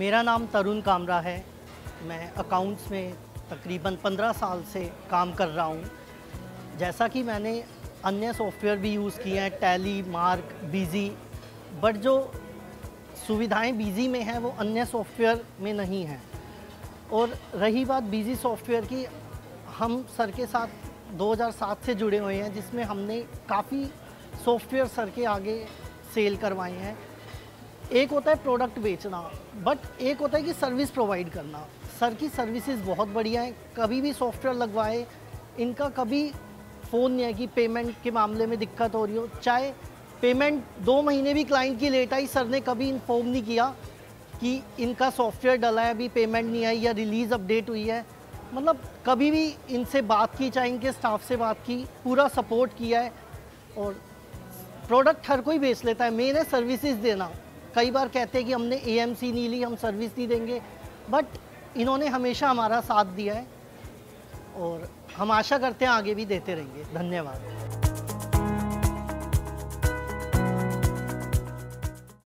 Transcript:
मेरा नाम तरुण कामरा है। मैं अकाउंट्स में तकरीबन 15 साल से काम कर रहा हूँ। जैसा कि मैंने अन्य सॉफ्टवेयर भी यूज़ किए हैं टैली मार्क बीजी बट जो सुविधाएँ बीजी में हैं, वो अन्य सॉफ्टवेयर में नहीं हैं। और रही बात बीजी सॉफ्टवेयर की, हम सर के साथ 2007 से जुड़े हुए हैं, जिसमें हमने काफ़ी सॉफ्टवेयर सर के आगे सेल करवाए हैं। एक होता है प्रोडक्ट बेचना बट एक होता है कि सर्विस प्रोवाइड करना। सर की सर्विसेज़ बहुत बढ़िया हैं, कभी भी सॉफ्टवेयर लगवाए, इनका कभी फ़ोन नहीं है कि पेमेंट के मामले में दिक्कत हो रही हो। चाहे पेमेंट दो महीने भी क्लाइंट की लेट आई सर ने कभी इन्फॉर्म नहीं किया कि इनका सॉफ्टवेयर डला है, अभी पेमेंट नहीं आई या रिलीज़ अपडेट हुई है। मतलब कभी भी इनसे बात की, चाहे इनके स्टाफ से बात की, पूरा सपोर्ट किया है। और प्रोडक्ट हर कोई बेच लेता है मेन है सर्विसेज़ देना। कई बार कहते हैं कि हमने एएमसी नहीं ली, हम सर्विस नहीं देंगे बट इन्होंने हमेशा हमारा साथ दिया है और हम आशा करते हैं आगे भी देते रहेंगे। धन्यवाद।